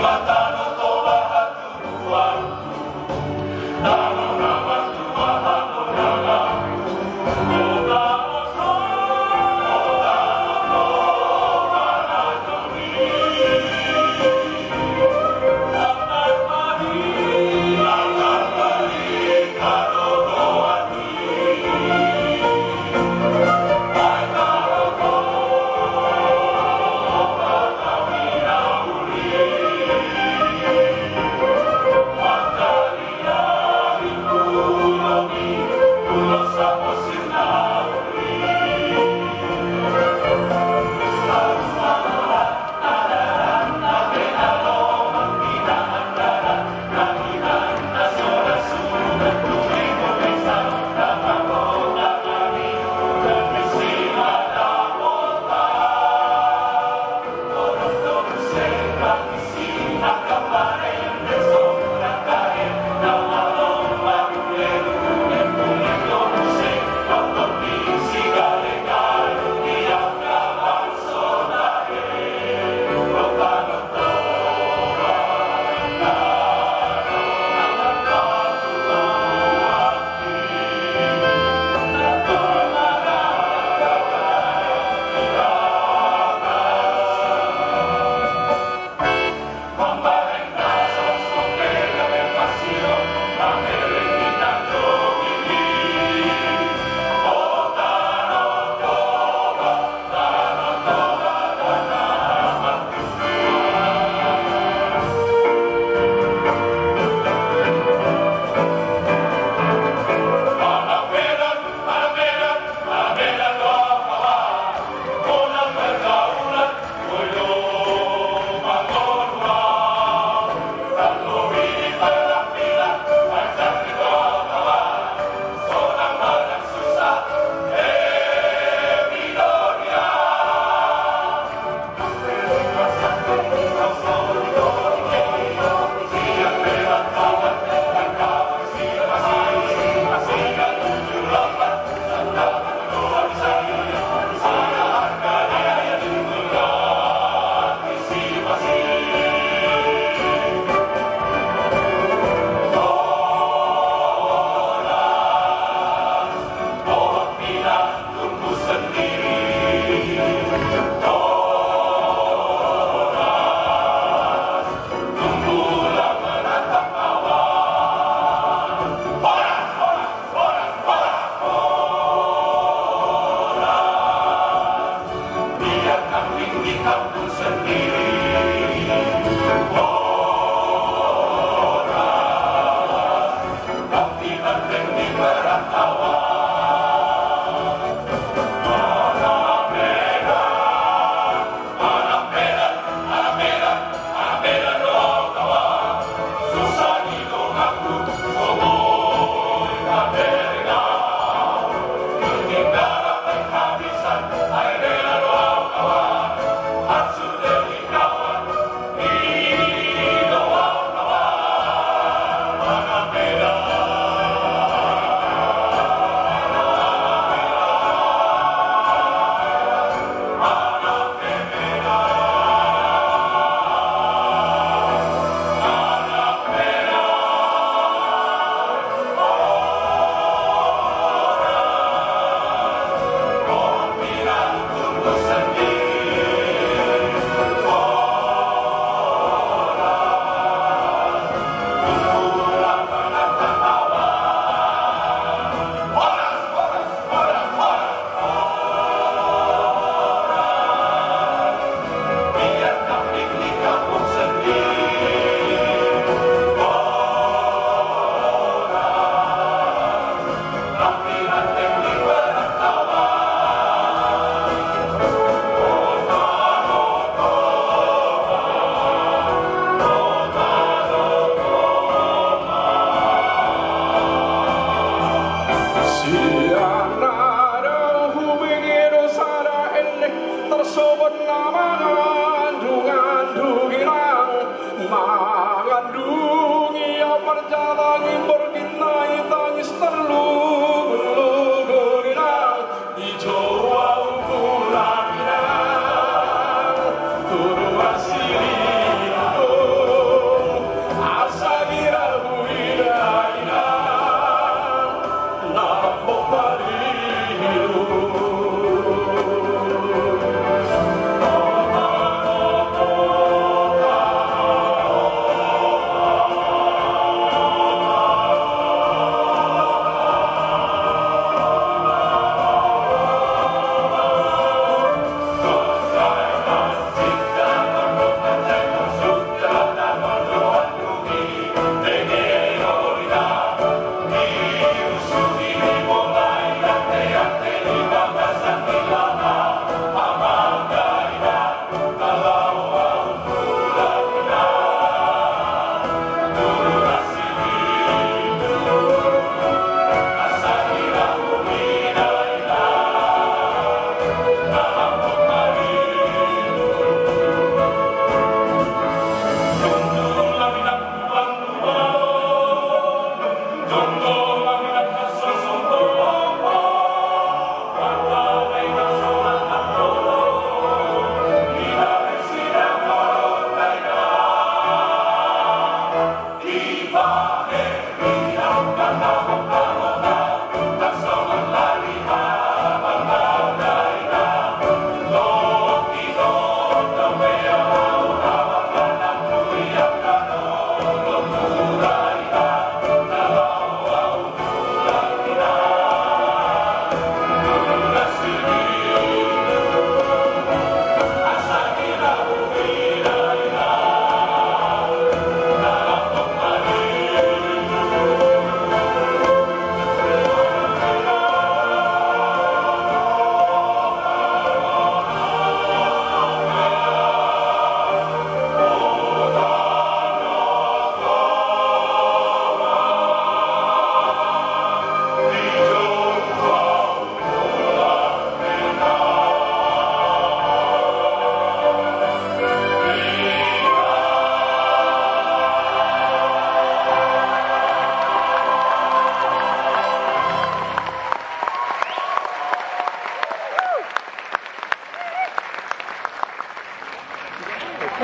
Viva mangandungi